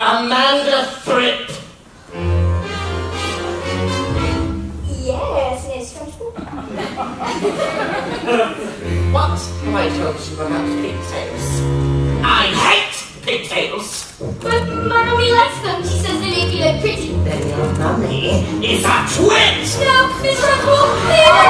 Amanda Thripp. Yes, Miss Trunchbull. What have I told you about pigtails? I hate pigtails. But my mummy likes them. She says they make you look pretty. Then your mummy is a twit. No, Miss Trunchbull, leave it